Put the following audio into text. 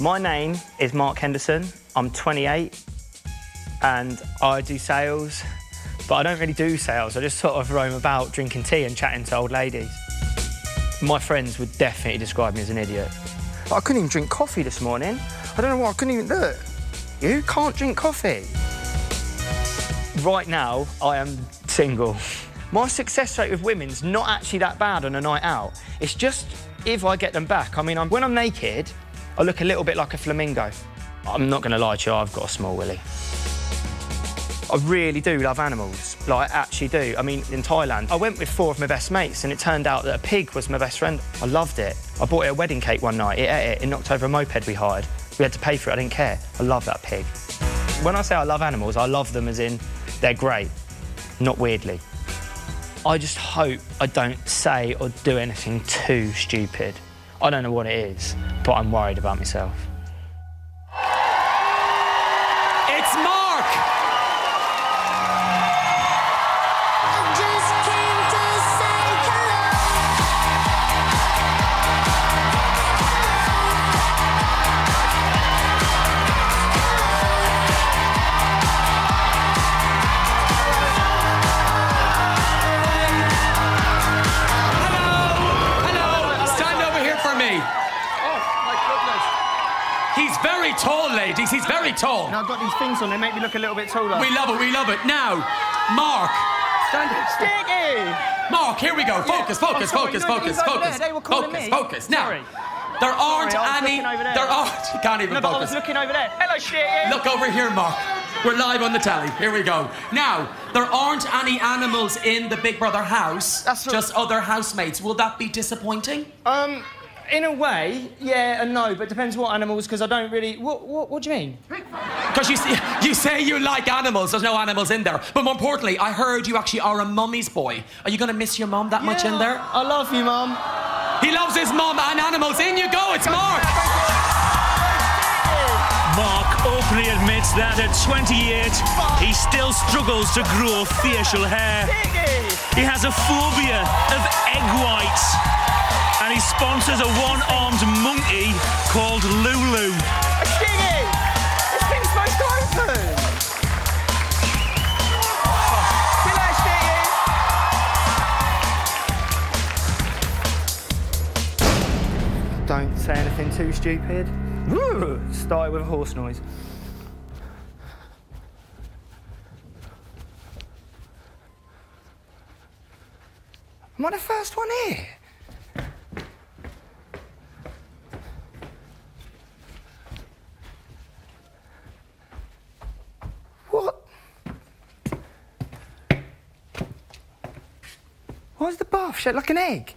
My name is Mark Henderson. I'm 28 and I do sales, but I don't really do sales. I just sort of roam about drinking tea and chatting to old ladies. My friends would definitely describe me as an idiot. I couldn't even drink coffee this morning. I don't know why I couldn't even do it. You can't drink coffee. Right now, I am single. My success rate with women's not actually that bad on a night out. It's just if I get them back. I mean, I'm, when I'm naked, I look a little bit like a flamingo. I'm not going to lie to you, I've got a small willy. I really do love animals. Like, I actually do. I mean, in Thailand, I went with four of my best mates, and it turned out that a pig was my best friend. I loved it. I bought it a wedding cake one night. It ate it. It knocked over a moped we hired. We had to pay for it. I didn't care. I love that pig. When I say I love animals, I love them as in they're great, not weirdly. I just hope I don't say or do anything too stupid. I don't know what it is, but I'm worried about myself. Very tall, ladies. He's very tall. Now I've got these things on, they make me look a little bit taller. We love it, we love it. Now, Mark. Stand up, Sticky! Mark, here we go. Focus, focus, Oh, focus, focus, focus. there. They were calling focus, focus. Now, Sorry. there aren't Sorry, any. there. There aren't. You can't even No, but I was looking over there. Hello, Sticky! Look over here, Mark. We're live on the telly. Here we go. Now, there aren't any animals in the Big Brother house. That's just other housemates. Will that be disappointing? Um, in a way, yeah and no, but depends what animals, because I don't really... What, what, what do you mean? Because you, see- you say you like animals, there's no animals in there. But more importantly, I heard you actually are a mummy's boy. Are you going to miss your mum that much in there? I love you, Mum. He loves his mum and animals. In you go, it's Mark. Mark openly admits that at 28, he still struggles to grow facial hair. He has a phobia of egg whites. And he sponsors a one armed monkey called Lulu. Sticky! This thing's supposed to open! See you later, Sticky! Don't say anything too stupid. Woo! Started with a horse noise. Am I the first one here? What? Why is the bath shaped like an egg?